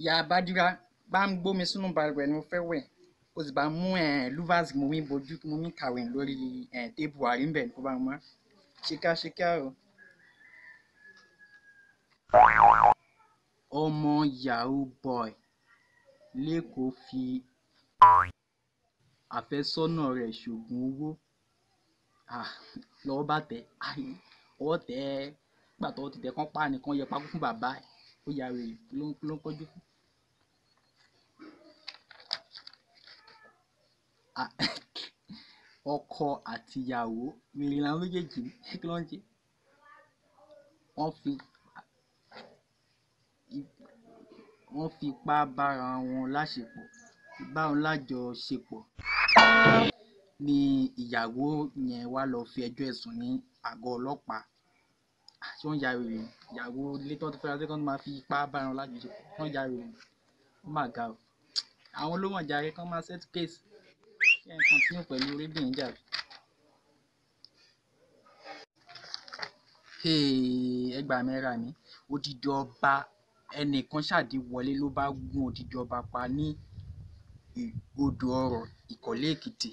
ìyá bádírá bá ń gbómi sínú balùwẹ̀ ni mo fẹ́ wẹ̀. Ó sì bá mú luvas mo mi bojú mo mi kàwé lórí téèbù àrímbẹ̀ kó bá mọ́ ṣíkáṣíká o. ọmọ yahoo boy lẹ́kọ̀ọ́ fi àfẹ́sọ́nà rẹ̀ ṣoògùn owó. Lọ́wọ́ bá tẹ̀ ọwọ́ tẹ̀ ẹ́ nígbà tọ́wọ́ ti tẹ̀ kán pa nìkan yẹ pákó fún bàbá ẹ̀ ó ya wèrè ló ń kọjú. Fún. ọkọ àtìyàwó wèrè làwọn méjèèjì kí ló ń ṣe? Wọ́n fi wọ́n fipá bára wọn láṣepọ̀ bá wọn lájọṣepọ̀. Ni ìyàwó yẹn wá lọ fi ẹjọ́ ẹ̀ sùn ní àgọ́ ọlọ́pàá ṣé wọ́n ya wèrè ìyàwó ilé tó ti fẹ́ra tó kàn máa fi ipá bára wọn lájọṣepọ̀ wọ́n ya wèrè. Ó mà ga o. Àwọn ló mọ̀ jàre kán máa set case ṣé ẹ̀ kọ́ntínú pẹ̀lú oríbìnrin jàre. ẹ gbà mí rà mí odidi ọba ẹnìkan ṣáàdì wọlé ló bá gún odidi ọba pa ní odò ọ̀rọ̀ ìkọ̀lé èkìtì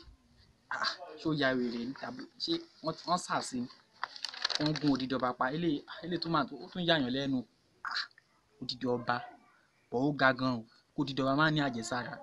ṣó ya wèrè tàbí ṣé wọ́n sàsí wọ́n gún odidi ọba pa. Eléyìí tó máa tó tún yàyàn lẹ́nu. Odidi ọba bọ̀ ó ga gan o. Odidi ọba máa ń ní àjẹsára.